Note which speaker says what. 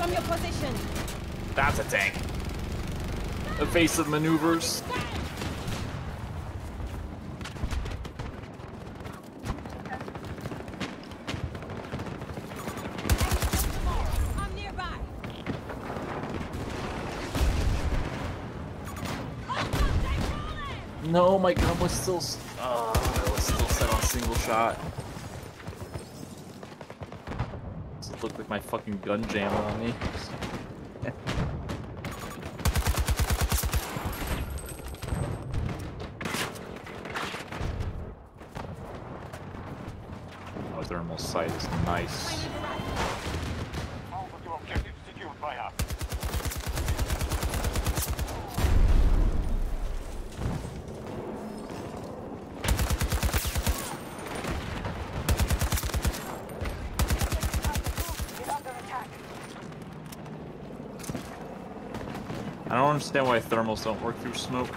Speaker 1: from your position.
Speaker 2: That's a tank. Evasive maneuvers. No, my gun was still. Oh, it was still set on single shot. Look like my fucking gun jammed on me? oh, thermal sight is nice. I don't understand why thermals don't work through smoke.